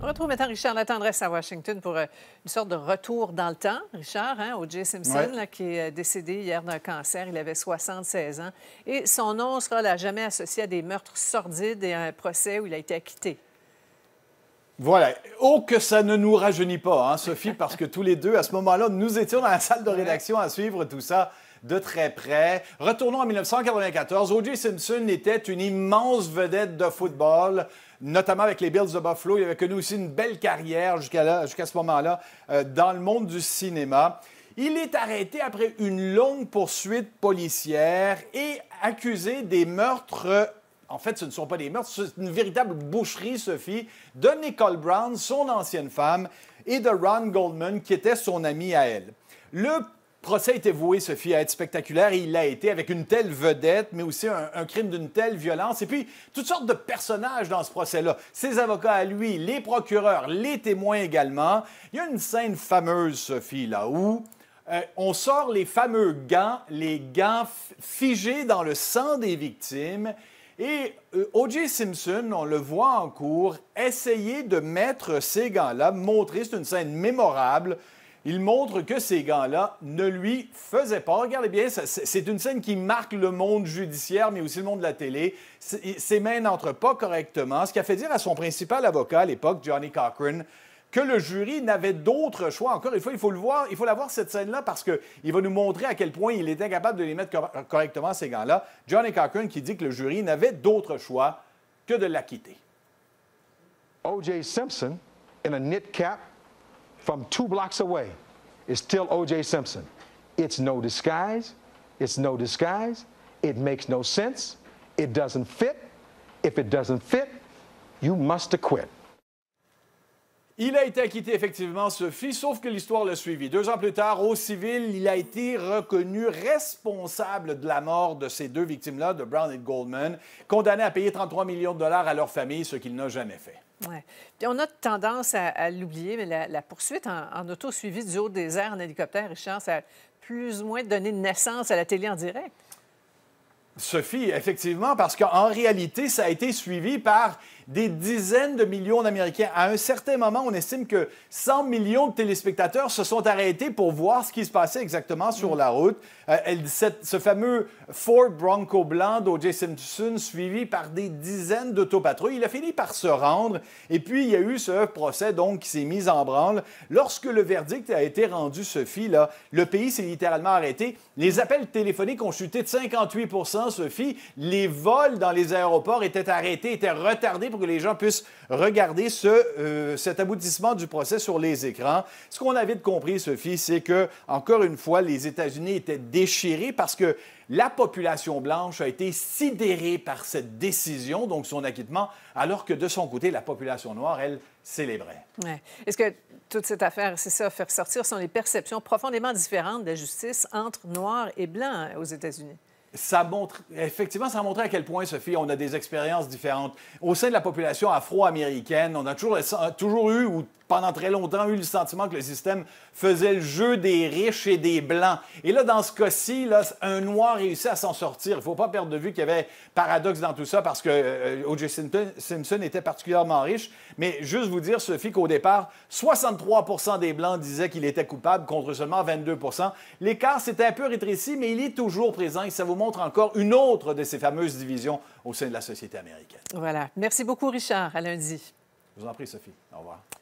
On retrouve maintenant Richard Latendresse à Washington pour euh, une sorte de retour dans le temps. Richard, hein, O.J. Simpson, qui est euh, décédé hier d'un cancer, il avait 76 ans. Et son nom sera jamais associé à des meurtres sordides et à un procès où il a été acquitté. Voilà. Oh, que ça ne nous rajeunit pas, hein, Sophie, parce que tous les deux, à ce moment-là, nous étions dans la salle de rédaction à suivre tout ça de très près. Retournons en 1994. O.J. Simpson était une immense vedette de football notamment avec les Bills de Buffalo. Il avait connu aussi une belle carrière jusqu'à ce moment-là euh, dans le monde du cinéma. Il est arrêté après une longue poursuite policière et accusé des meurtres. En fait, ce ne sont pas des meurtres, c'est une véritable boucherie, Sophie, de Nicole Brown, son ancienne femme, et de Ron Goldman, qui était son ami à elle. Le procès était voué, Sophie, à être spectaculaire et il l'a été avec une telle vedette, mais aussi un, crime d'une telle violence. Et puis, toutes sortes de personnages dans ce procès-là. Ses avocats à lui, les procureurs, les témoins également. Il y a une scène fameuse, Sophie, là où euh, on sort les fameux gants, les gants figés dans le sang des victimes. Et euh, O.J. Simpson, on le voit en cours, essayer de mettre ces gants-là, montrer, c'est une scène mémorable, il montre que ces gants-là ne lui faisaient pas. Regardez bien, c'est une scène qui marque le monde judiciaire, mais aussi le monde de la télé. Ses mains n'entrent pas correctement, ce qui a fait dire à son principal avocat à l'époque, Johnny Cochran, que le jury n'avait d'autre choix. Encore une fois, il faut le voir, il faut la voir cette scène-là parce qu'il va nous montrer à quel point il était incapable de les mettre correctement, ces gants-là. Johnny Cochran qui dit que le jury n'avait d'autre choix que de l'acquitter. O.J. Simpson, in a knit cap, from two blocks away is still O.J. Simpson. It's no disguise. It's no disguise. It makes no sense. It doesn't fit. If it doesn't fit, you must acquit. Il a été acquitté effectivement, Sophie, sauf que l'histoire l'a suivi. Deux ans plus tard, au civil, il a été reconnu responsable de la mort de ces deux victimes-là, de Brown et de Goldman, condamné à payer 33 millions de dollars à leur famille, ce qu'il n'a jamais fait. Ouais. on a tendance à, l'oublier, mais la, poursuite en, auto suivie du haut des airs en hélicoptère, Richard, ça a plus ou moins donné naissance à la télé en direct. Sophie, effectivement, parce qu'en réalité, ça a été suivi par des dizaines de millions d'Américains. À un certain moment, on estime que 100 millions de téléspectateurs se sont arrêtés pour voir ce qui se passait exactement sur la route. Euh, ce fameux Ford Bronco blanc d'O.J. Simpson, suivi par des dizaines d'autopatrouilles, il a fini par se rendre. Et puis, il y a eu ce procès donc qui s'est mis en branle. Lorsque le verdict a été rendu, Sophie, là, le pays s'est littéralement arrêté. Les appels téléphoniques ont chuté de 58 Sophie. Les vols dans les aéroports étaient arrêtés, étaient retardés que les gens puissent regarder ce, euh, cet aboutissement du procès sur les écrans. Ce qu'on avait compris, Sophie, c'est que, encore une fois, les États-Unis étaient déchirés parce que la population blanche a été sidérée par cette décision, donc son acquittement, alors que de son côté, la population noire, elle, célébrait. Est-ce que toute cette affaire, c'est ça, faire sortir, sont les perceptions profondément différentes de la justice entre noirs et blancs aux États-Unis? Ça montre, effectivement, ça montre à quel point, Sophie, on a des expériences différentes. Au sein de la population afro-américaine, on a toujours, toujours eu, ou pendant très longtemps eu le sentiment que le système faisait le jeu des riches et des blancs. Et là, dans ce cas-ci, un noir réussit à s'en sortir. Il ne faut pas perdre de vue qu'il y avait paradoxe dans tout ça parce que euh, O.J. Simpson, était particulièrement riche. Mais juste vous dire, Sophie, qu'au départ, 63% des blancs disaient qu'il était coupable contre seulement 22% L'écart s'est un peu rétréci, mais il est toujours présent et ça vous montre encore une autre de ces fameuses divisions au sein de la société américaine. Voilà. Merci beaucoup, Richard. À lundi. Je vous en prie, Sophie. Au revoir.